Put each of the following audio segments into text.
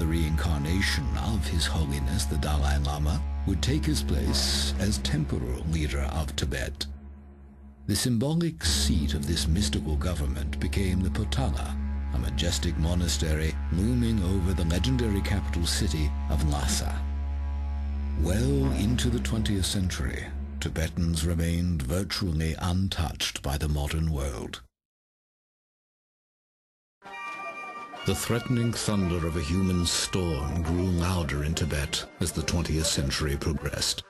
the reincarnation of His Holiness the Dalai Lama, would take his place as temporal leader of Tibet. The symbolic seat of this mystical government became the Potala, a majestic monastery looming over the legendary capital city of Lhasa. Well into the 20th century, Tibetans remained virtually untouched by the modern world. The threatening thunder of a human storm grew louder in Tibet as the 20th century progressed.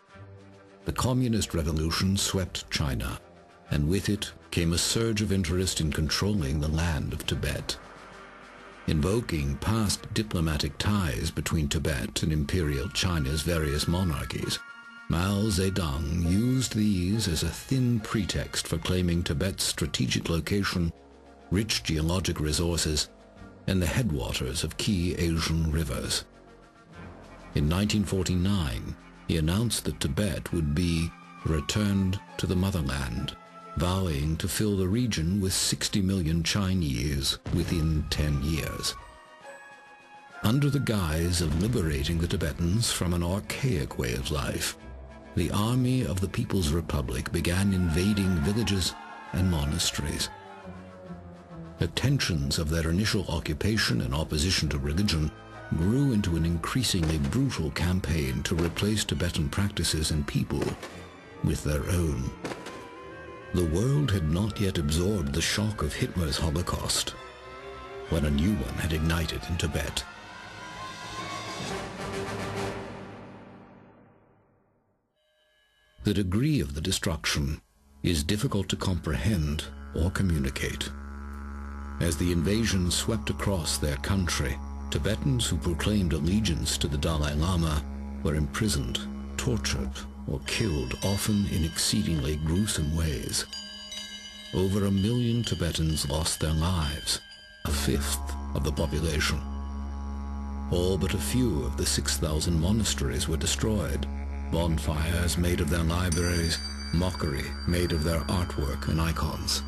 The communist revolution swept China, and with it came a surge of interest in controlling the land of Tibet. Invoking past diplomatic ties between Tibet and Imperial China's various monarchies, Mao Zedong used these as a thin pretext for claiming Tibet's strategic location, rich geologic resources, and the headwaters of key Asian rivers. In 1949, he announced that Tibet would be returned to the motherland, vowing to fill the region with 60 million Chinese within 10 years. Under the guise of liberating the Tibetans from an archaic way of life, the army of the People's Republic began invading villages and monasteries, the tensions of their initial occupation and opposition to religion grew into an increasingly brutal campaign to replace Tibetan practices and people with their own. The world had not yet absorbed the shock of Hitler's Holocaust when a new one had ignited in Tibet. The degree of the destruction is difficult to comprehend or communicate. As the invasion swept across their country, Tibetans who proclaimed allegiance to the Dalai Lama were imprisoned, tortured, or killed, often in exceedingly gruesome ways. Over a million Tibetans lost their lives, a fifth of the population. All but a few of the 6,000 monasteries were destroyed, bonfires made of their libraries, mockery made of their artwork and icons.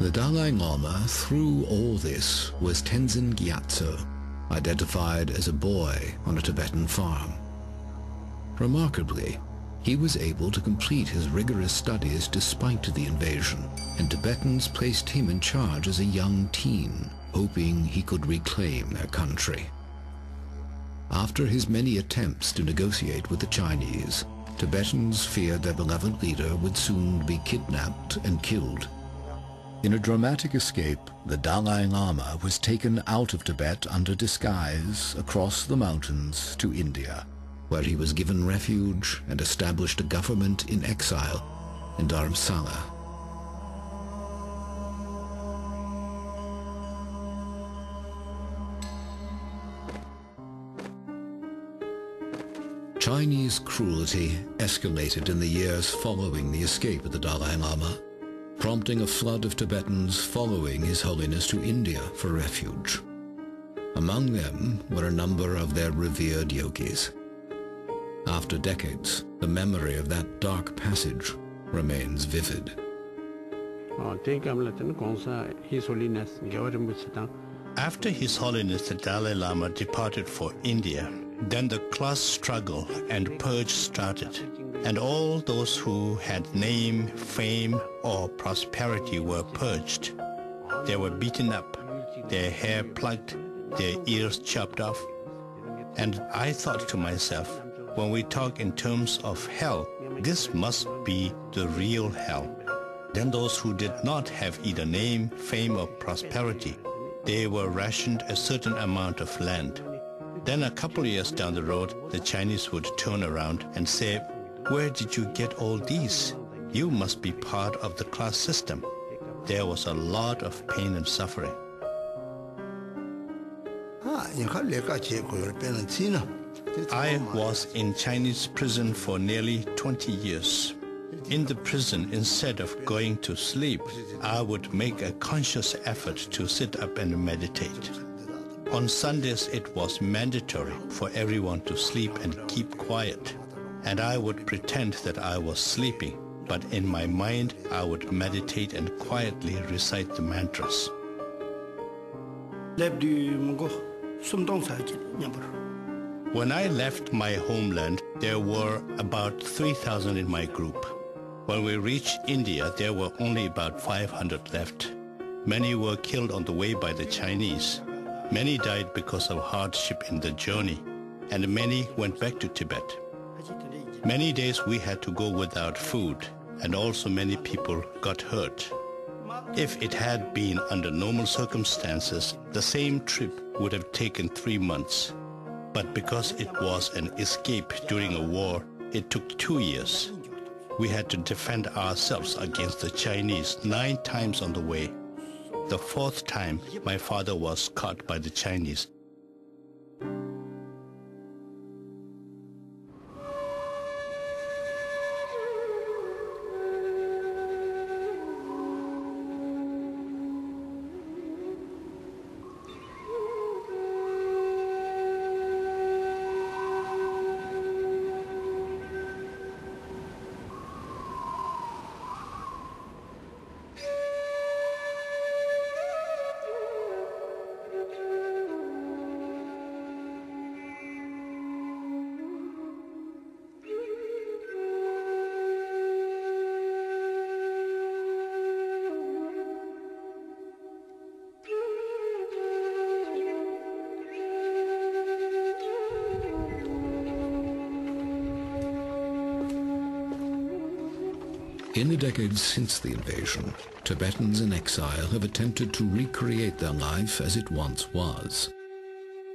The Dalai Lama, through all this, was Tenzin Gyatso, identified as a boy on a Tibetan farm. Remarkably, he was able to complete his rigorous studies despite the invasion, and Tibetans placed him in charge as a young teen, hoping he could reclaim their country. After his many attempts to negotiate with the Chinese, Tibetans feared their beloved leader would soon be kidnapped and killed in a dramatic escape, the Dalai Lama was taken out of Tibet under disguise across the mountains to India, where he was given refuge and established a government in exile in Dharamsala. Chinese cruelty escalated in the years following the escape of the Dalai Lama prompting a flood of Tibetans following His Holiness to India for refuge. Among them were a number of their revered yogis. After decades, the memory of that dark passage remains vivid. After His Holiness the Dalai Lama departed for India, then the class struggle and purge started and all those who had name, fame, or prosperity were purged. They were beaten up, their hair plucked, their ears chopped off. And I thought to myself, when we talk in terms of hell, this must be the real hell. Then those who did not have either name, fame, or prosperity, they were rationed a certain amount of land. Then a couple of years down the road, the Chinese would turn around and say, where did you get all these? You must be part of the class system. There was a lot of pain and suffering. I was in Chinese prison for nearly 20 years. In the prison, instead of going to sleep, I would make a conscious effort to sit up and meditate. On Sundays, it was mandatory for everyone to sleep and keep quiet and I would pretend that I was sleeping, but in my mind I would meditate and quietly recite the mantras. When I left my homeland, there were about 3,000 in my group. When we reached India, there were only about 500 left. Many were killed on the way by the Chinese. Many died because of hardship in the journey, and many went back to Tibet. Many days we had to go without food, and also many people got hurt. If it had been under normal circumstances, the same trip would have taken three months. But because it was an escape during a war, it took two years. We had to defend ourselves against the Chinese nine times on the way. The fourth time, my father was caught by the Chinese. In the decades since the invasion, Tibetans in exile have attempted to recreate their life as it once was.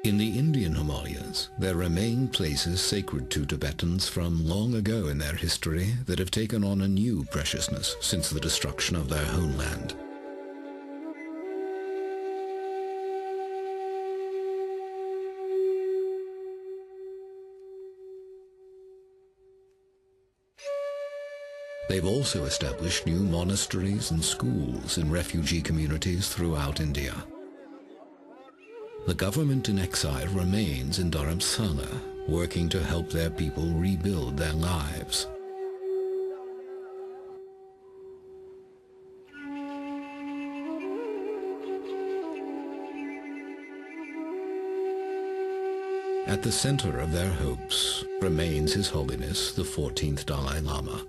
In the Indian Himalayas, there remain places sacred to Tibetans from long ago in their history that have taken on a new preciousness since the destruction of their homeland. They've also established new monasteries and schools in refugee communities throughout India. The government in exile remains in Dharamsala, working to help their people rebuild their lives. At the center of their hopes remains His Holiness the 14th Dalai Lama.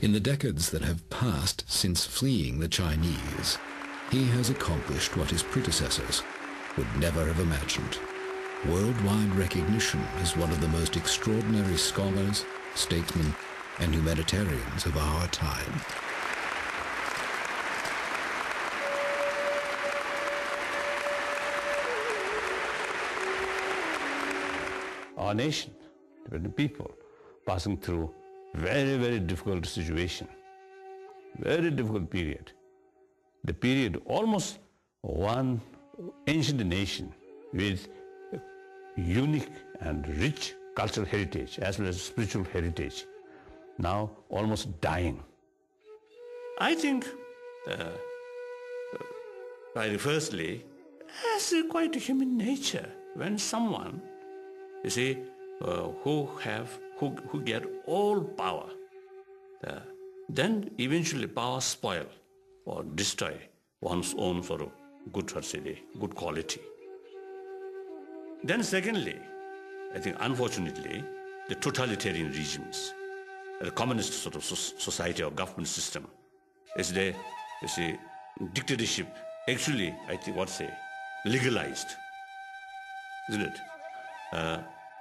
In the decades that have passed since fleeing the Chinese, he has accomplished what his predecessors would never have imagined. Worldwide recognition as one of the most extraordinary scholars, statesmen, and humanitarians of our time. Our nation, the people, passing through very, very difficult situation. Very difficult period. The period almost one ancient nation with unique and rich cultural heritage as well as spiritual heritage. Now almost dying. I think uh, very firstly, as quite human nature, when someone, you see, uh, who have who, who get all power, uh, then eventually power spoil or destroy one's own sort of good facility, good quality. Then secondly, I think unfortunately, the totalitarian regimes, the communist sort of society or government system, is the you see, dictatorship actually, I think, what say, legalized, isn't it? Uh,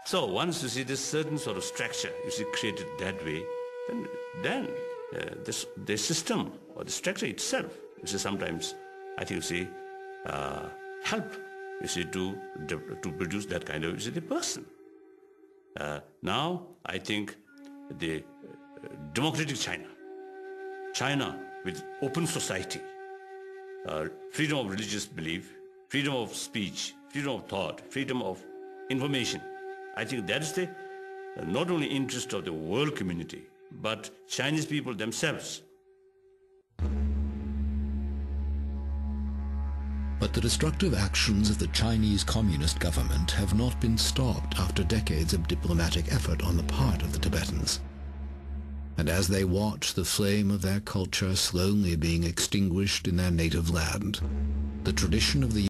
so once you see this certain sort of structure, you see created that way, then, then uh, this, the system or the structure itself, you see sometimes, I think you see, uh, help, you see, to, to produce that kind of, you see, the person. Uh, now, I think the uh, democratic China, China with open society, uh, freedom of religious belief, freedom of speech, freedom of thought, freedom of information, I think that is the not only interest of the world community, but Chinese people themselves. But the destructive actions of the Chinese Communist government have not been stopped after decades of diplomatic effort on the part of the Tibetans. And as they watch the flame of their culture slowly being extinguished in their native land, the tradition of the